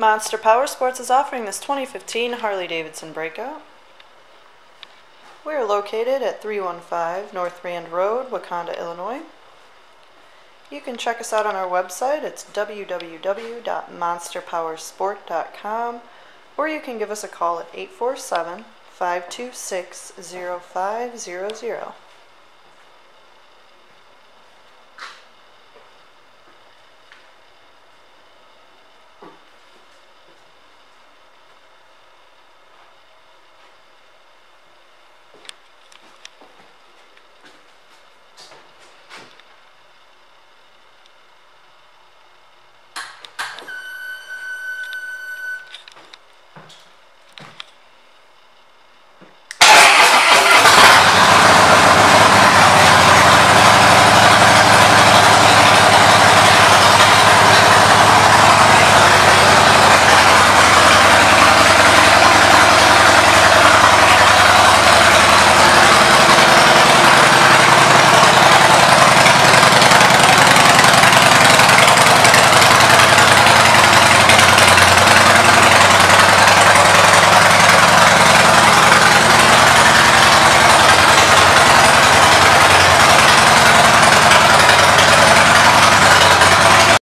Monster Power Sports is offering this 2015 Harley Davidson Breakout. We are located at 315 North Rand Road, Wauconda, Illinois. You can check us out on our website. It's www.monsterpowersport.com or you can give us a call at 847 526 0500.